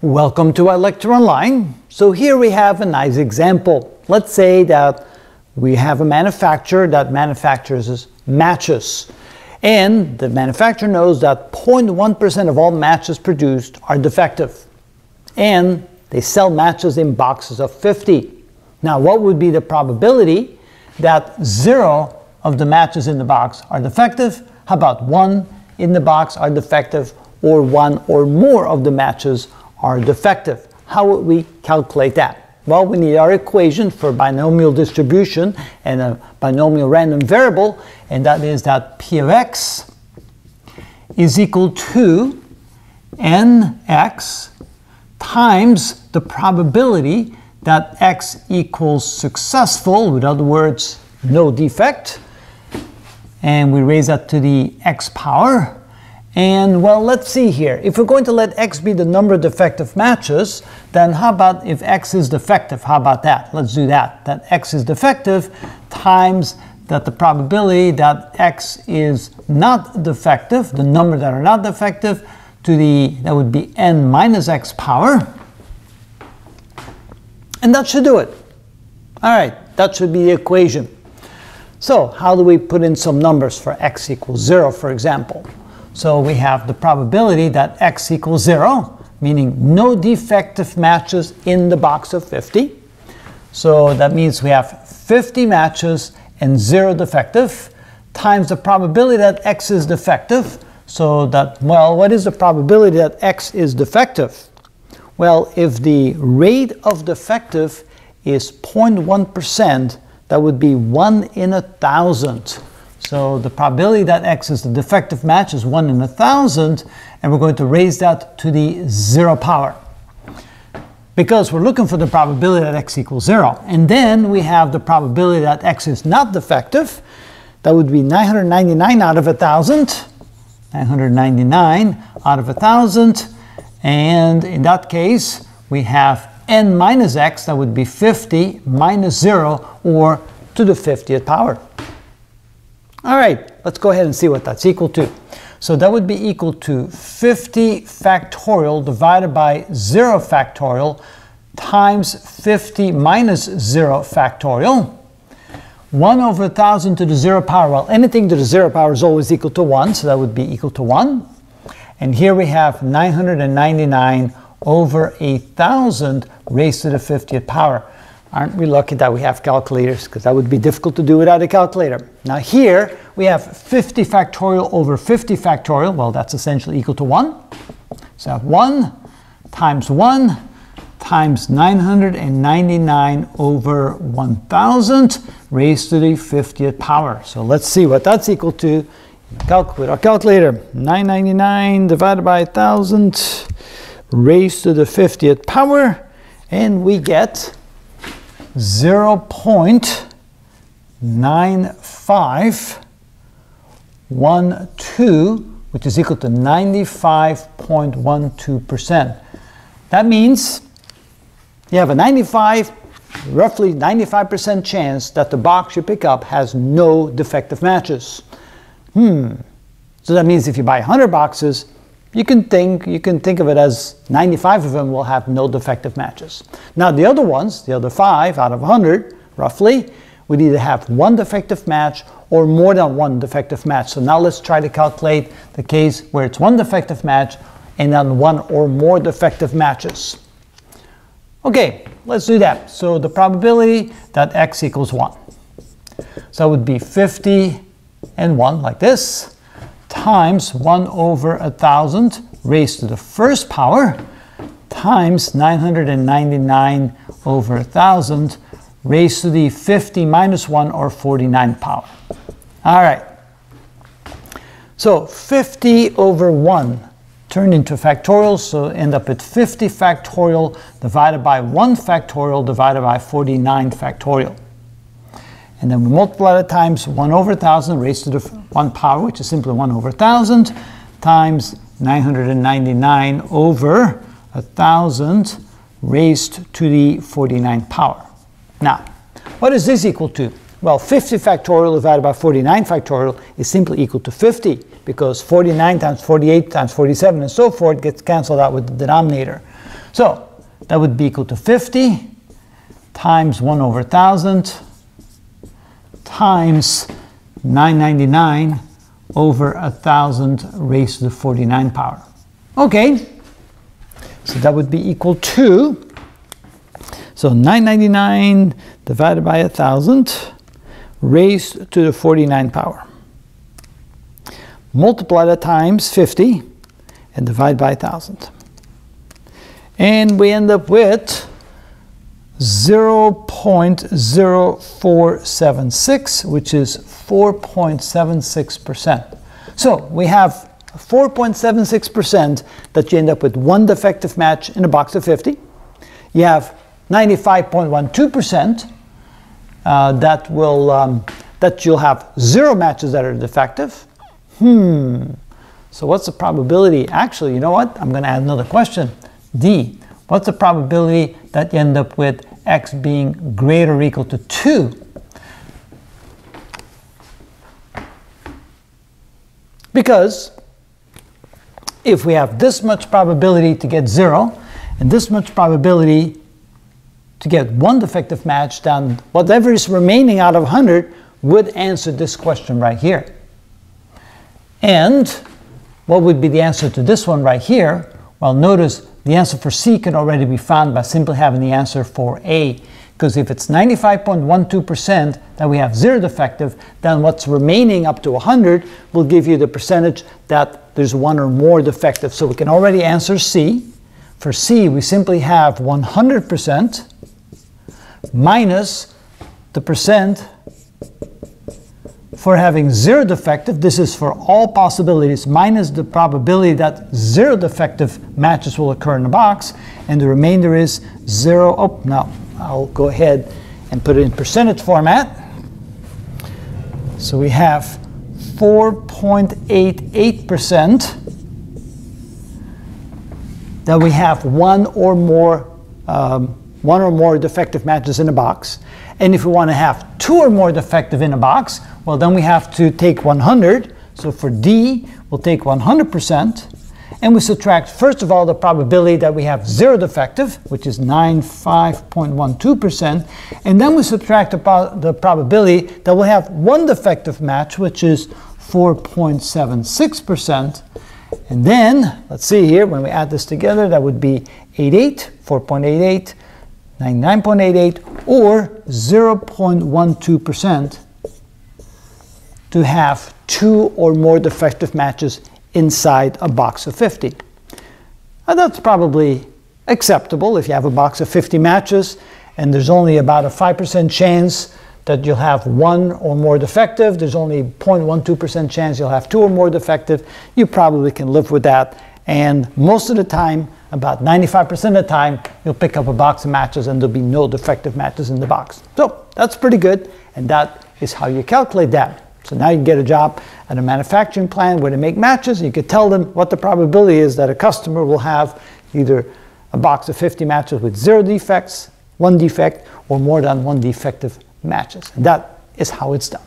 Welcome to ilectureonline. So here we have a nice example. Let's say that we have a manufacturer that manufactures matches. And the manufacturer knows that 0.1% of all matches produced are defective. And they sell matches in boxes of 50. Now what would be the probability that zero of the matches in the box are defective? How about one in the box are defective or one or more of the matches are defective. How would we calculate that? Well, we need our equation for binomial distribution and a binomial random variable, and that is that p of x is equal to nx times the probability that x equals successful, in other words, no defect, and we raise that to the x power, and well, let's see here. If we're going to let x be the number of defective matches, then how about if x is defective? How about that? Let's do that. That x is defective times that the probability that x is not defective, the number that are not defective, to the, that would be n minus x power. And that should do it. All right, that should be the equation. So how do we put in some numbers for x equals 0, for example? So we have the probability that x equals 0, meaning no defective matches in the box of 50. So that means we have 50 matches and 0 defective times the probability that x is defective. So that, well, what is the probability that x is defective? Well, if the rate of defective is 0.1%, that would be 1 in a thousand. So the probability that X is the defective match is 1 in a thousand, and we're going to raise that to the zero power. Because we're looking for the probability that X equals zero. And then we have the probability that X is not defective. That would be 999 out of a thousand. 999 out of a thousand. And in that case, we have n minus x, that would be 50 minus 0, or to the 50th power. All right, let's go ahead and see what that's equal to. So that would be equal to 50 factorial divided by 0 factorial times 50 minus 0 factorial. 1 over 1,000 to the 0 power. Well, anything to the 0 power is always equal to 1, so that would be equal to 1. And here we have 999 over 1,000 raised to the 50th power. Aren't we lucky that we have calculators? Because that would be difficult to do without a calculator. Now here we have 50 factorial over 50 factorial. Well, that's essentially equal to 1. So I have 1 times 1 times 999 over 1,000 raised to the 50th power. So let's see what that's equal to. Calculate our calculator. 999 divided by 1,000 raised to the 50th power. And we get 0.9512, which is equal to 95.12%. That means you have a 95, roughly 95% chance that the box you pick up has no defective matches. Hmm. So that means if you buy 100 boxes, you can think you can think of it as 95 of them will have no defective matches. Now the other ones, the other five out of 100, roughly, would either have one defective match or more than one defective match. So now let's try to calculate the case where it's one defective match and then one or more defective matches. Okay, let's do that. So the probability that x equals 1. So it would be 50 and 1 like this times 1 over a 1,000 raised to the first power times 999 over a 1,000 raised to the 50 minus 1 or 49 power. All right. So 50 over 1 turned into factorial, so end up at 50 factorial divided by 1 factorial divided by 49 factorial. And then we multiply that times 1 over 1,000 raised to the 1 power, which is simply 1 over 1,000, times 999 over 1,000 raised to the 49 power. Now, what is this equal to? Well, 50 factorial divided by 49 factorial is simply equal to 50 because 49 times 48 times 47 and so forth gets canceled out with the denominator. So that would be equal to 50 times 1 over 1,000 times 999 over a 1,000 raised to the 49 power. Okay, so that would be equal to, so 999 divided by a 1,000 raised to the 49 power. Multiply that times 50 and divide by a 1,000. And we end up with 0.0476, which is 4.76%. So we have 4.76% that you end up with one defective match in a box of 50. You have 95.12% uh, that will um, that you'll have zero matches that are defective. Hmm. So what's the probability? Actually, you know what? I'm going to add another question. D. What's the probability that you end up with x being greater or equal to 2? Because if we have this much probability to get 0 and this much probability to get one defective match, then whatever is remaining out of 100 would answer this question right here. And what would be the answer to this one right here? Well, notice the answer for C can already be found by simply having the answer for A. Because if it's 95.12% that we have zero defective, then what's remaining up to 100 will give you the percentage that there's one or more defective. So we can already answer C. For C, we simply have 100% minus the percent for having zero defective, this is for all possibilities, minus the probability that zero defective matches will occur in the box, and the remainder is zero. Oh, no, I'll go ahead and put it in percentage format. So we have 4.88% that we have one or more um, one or more defective matches in a box. And if we want to have two or more defective in a box, well, then we have to take 100. So for D, we'll take 100%. And we subtract, first of all, the probability that we have zero defective, which is 95.12%. And then we subtract the, the probability that we'll have one defective match, which is 4.76%. And then, let's see here, when we add this together, that would be 88, 4.88, 99.88 or 0.12% to have two or more defective matches inside a box of 50. Now that's probably acceptable if you have a box of 50 matches and there's only about a 5% chance that you'll have one or more defective. There's only 0.12% chance you'll have two or more defective. You probably can live with that. And most of the time, about 95% of the time, you'll pick up a box of matches and there'll be no defective matches in the box. So that's pretty good, and that is how you calculate that. So now you get a job at a manufacturing plant where they make matches, you could tell them what the probability is that a customer will have either a box of 50 matches with zero defects, one defect, or more than one defective matches. And that is how it's done.